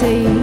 see.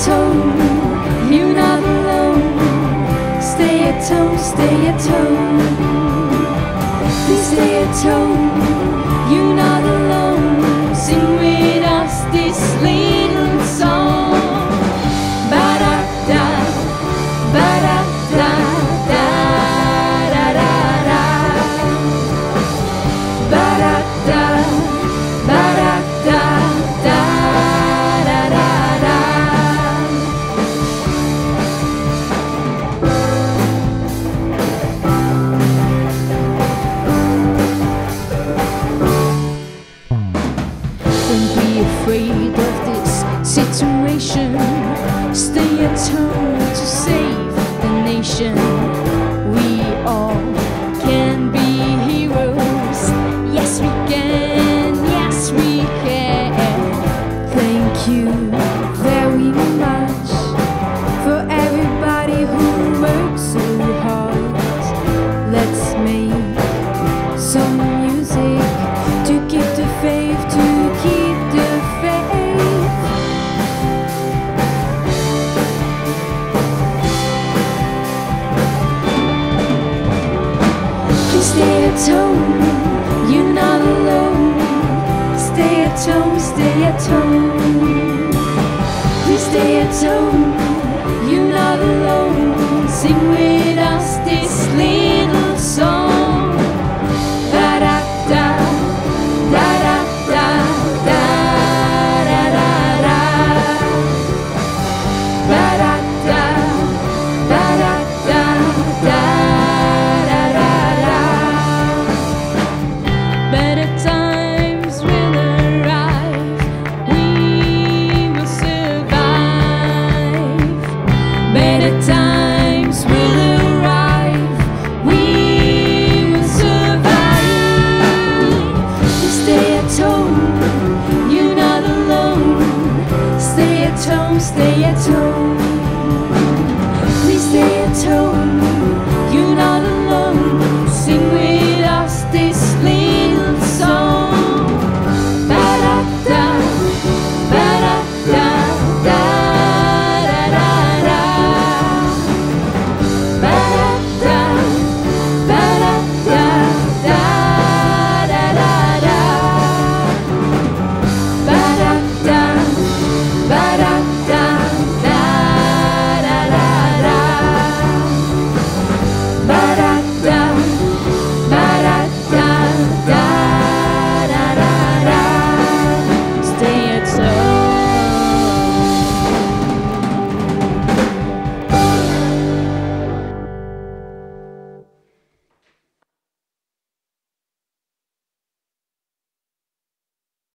at home, you're not alone. Stay at home, stay at home. Please stay at home, you're not alone. situation. Stay at home to save the nation. at home, you're not alone. Stay at home, stay at home. Please stay at home, you're not alone. Sing with